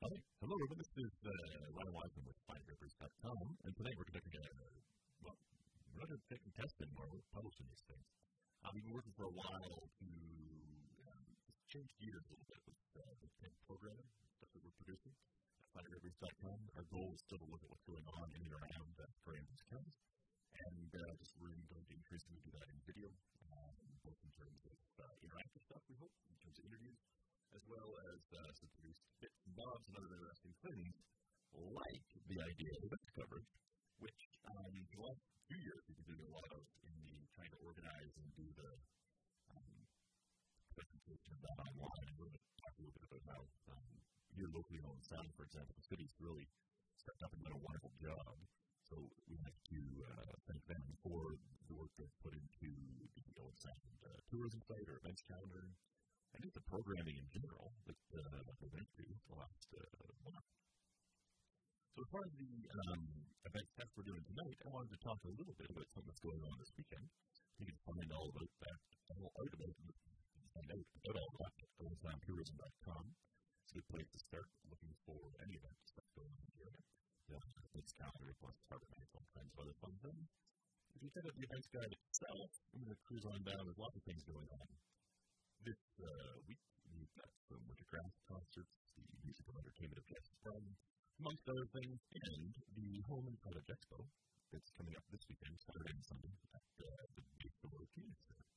Hi. Hello, everyone. This is uh, Ryan Wiseman with FindRivers.com, and tonight we're conducting a, well, we're not taking tests anymore, we're publishing these things. Uh, we've been working for a while to um, change gears a little bit with, uh, with programming, stuff that we're producing at FindRivers.com. Our goal is still to look at what's going on in and around uh, County counties, and uh, just really going to increasingly do that in video, um, both in terms of uh, interactive stuff, we hope, in terms of interviews, as well as uh, some bits and bobs and other interesting things, like the idea of event coverage, which um, the last few years we've been doing a lot of in the trying to organize and do the um, presentation of that online. And we're going to talk a little bit about how um, here locally in Sound, for example, the city's really stepped up and done a wonderful job. So we have to uh, thank them for the work they've put into the Owen Sound uh, tourism site or events calendar I think the programming in general that uh, we went through the last uh, month. So as far as the um, event test we're doing tonight, I wanted to talk a little bit about something that's going on this weekend. You can find all about that, all out about it, find out about all that at owensoundtourism.com. It's a good place to start looking for any event that's going on the area. Yeah, it's calendar plus target nights, all kinds of other fun things. If you check out the events guide itself, I'm going to cruise on down. There's lots of things going on this uh, week, we've got some Wintercraft concerts, the musical entertainment of Jeff Sprung, amongst other things, and the Home and Cottage Expo that's coming up this weekend, Saturday and Sunday, at uh, the Door Community Center,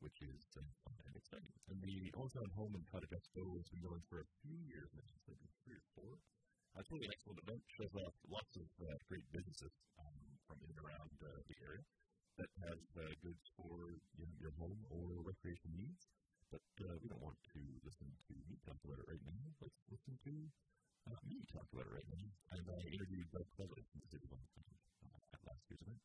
which is uh, fun and exciting. And the also Home and Cottage Expo has been going for a few years now, maybe three or four. Uh, it's really an excellent event, shows off lots of uh, great businesses um, from in and around uh, the area that have uh, goods for you know, your home or recreation needs. But uh, we don't want to listen to me talk about it right now. Let's listen to uh, me talk about it right now. And I interviewed Doug Cleverly from the City of at last year's event.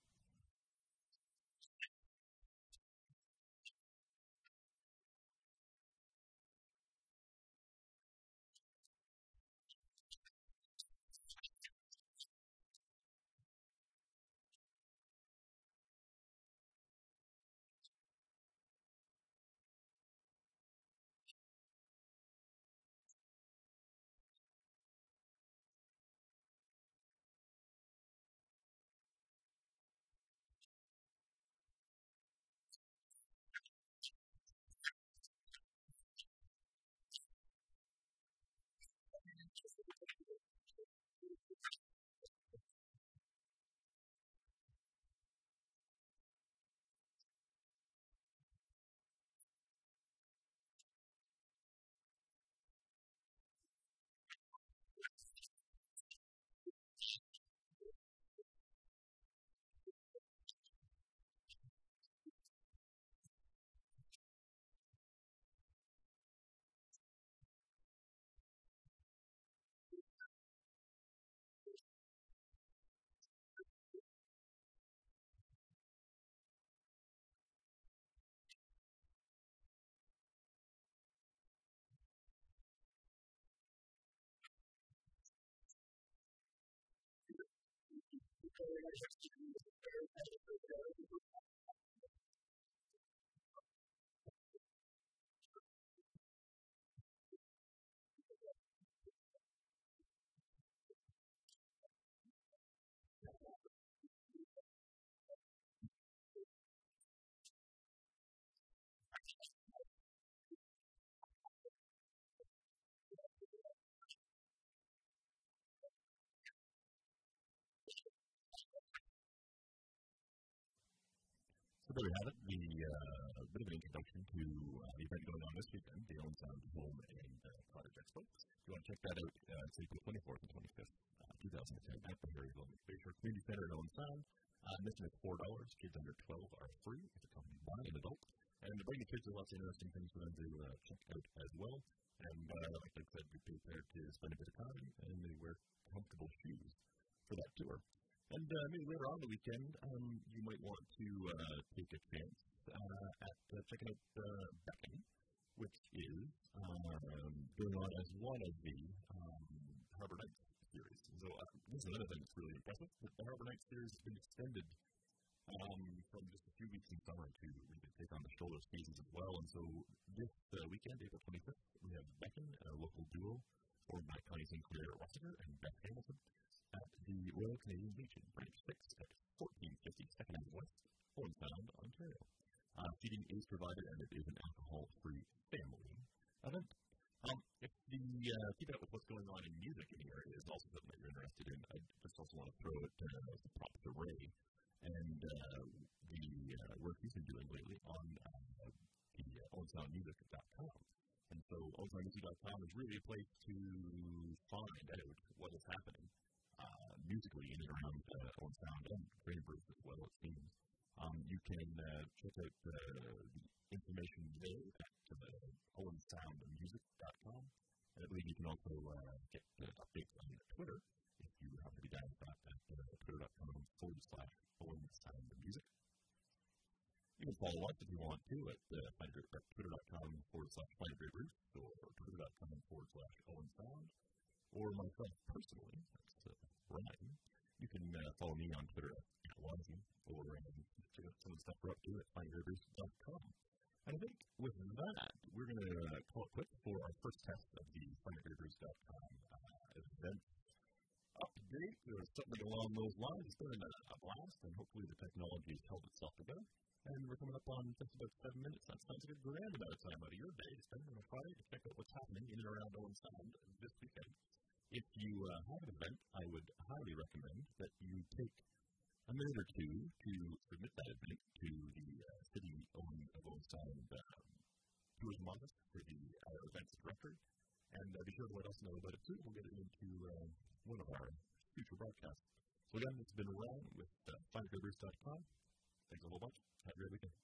very much. There we have it, the uh, bit of an introduction to uh, the event going on this weekend, the Owen Sound Home and uh, Cottage Expo. If you want to check that out, uh, it's April 24th and 25th, uh, 2010, at the Harry Bayshore Community Center in Owen Sound. Uh, admission is $4. Kids under 12 are free if accompanied by an adult. And bring the kids, there's lots of interesting things for them to uh, check out as well. And uh, like I said, be prepared to spend a bit of time and they wear comfortable shoes for that tour. And uh, maybe later on the weekend, um, you might want to uh, take a chance uh, at uh, checking out uh, Beckon, which is um, going on as one of the um, Harbor Nights series. So uh, this is another thing that's really impressive. The Harbor Nights series has been extended um, from just a few weeks in summer to really take on the shoulder seasons as well. And so this uh, weekend, April 25th, we have Beckon, a local duo formed by Connie St. Royal Canadian Legion, Branch 6 at 1450 Second Avenue West, Sound, Ontario. Uh, seating is provided and it is an alcohol-free family event. Um, if the uh, up with what's going on in music in the area is also something that you're interested in, I just also want to throw it uh, as a prop to Ray and uh, the uh, work he's been doing lately on uh, the uh, OwenSoundMusic.com. And so OwenSoundMusic.com is really a place to find out what is happening musically in and around uh, Owen Sound and Bruce as well, it seems. Um, you can uh, check out uh, the information there at uh, owensoundmusic.com. And I believe you can also uh, get uh, updates on Twitter if you happen to be down at uh, twitter.com forward slash owensoundmusic. You can follow us if you want to at uh, twitter.com forward slash findagreybroots or twitter.com forward slash owensound or myself personally, that's uh, Ryan. You can uh, follow me on Twitter at Wazzy or um, check out some of the stuff we're up to at findagreybroots.com. And I think with that, we're going to uh, call it quits for our first test of the findagreybroots.com uh, event update or something along those lines. It's been a, a blast, and hopefully the technology has held itself together. And we're coming up on just about seven minutes. That sounds like a grand amount of time out of your day to spend on a Friday to check out what's happening in and around Owen Sound this weekend. If you uh, have an event, I would highly recommend that you take a minute or two to submit that event to the uh, city owned of Sound uh, tourism office for the our events directory. And uh, be sure to let us know about it too. We'll get it into uh, one of our future broadcasts. So again, it's been Ryan with uh, FindGoodRoots.com. Thanks a whole bunch. Have a great weekend.